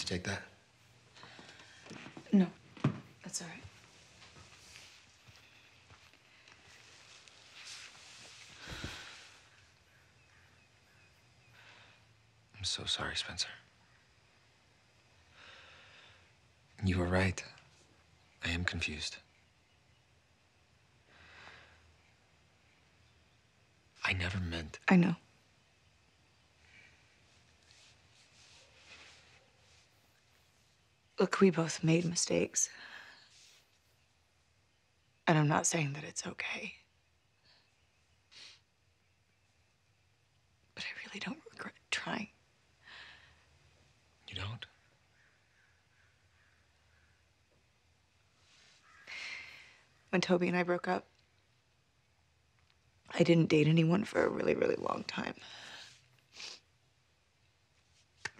to take that? No, that's all right. I'm so sorry, Spencer. You were right. I am confused. I never meant. I know. Look, we both made mistakes. And I'm not saying that it's okay. But I really don't regret trying. You don't? When Toby and I broke up, I didn't date anyone for a really, really long time.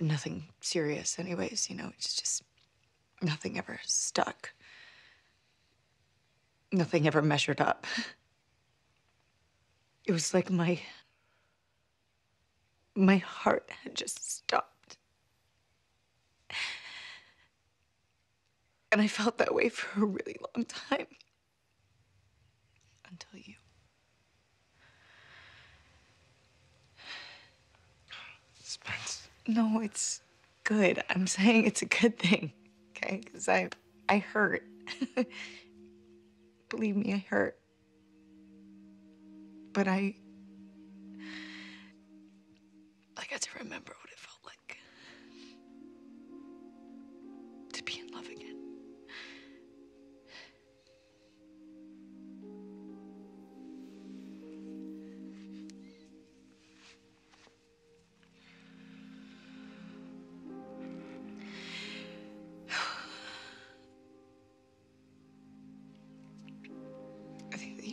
Nothing serious, anyways, you know, it's just nothing ever stuck. Nothing ever measured up. It was like my. My heart had just stopped. And I felt that way for a really long time. Until you. Spence. No, it's good. I'm saying it's a good thing, okay? Because I, I hurt. Believe me, I hurt. But I, I got to remember what it felt like.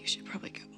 should probably go.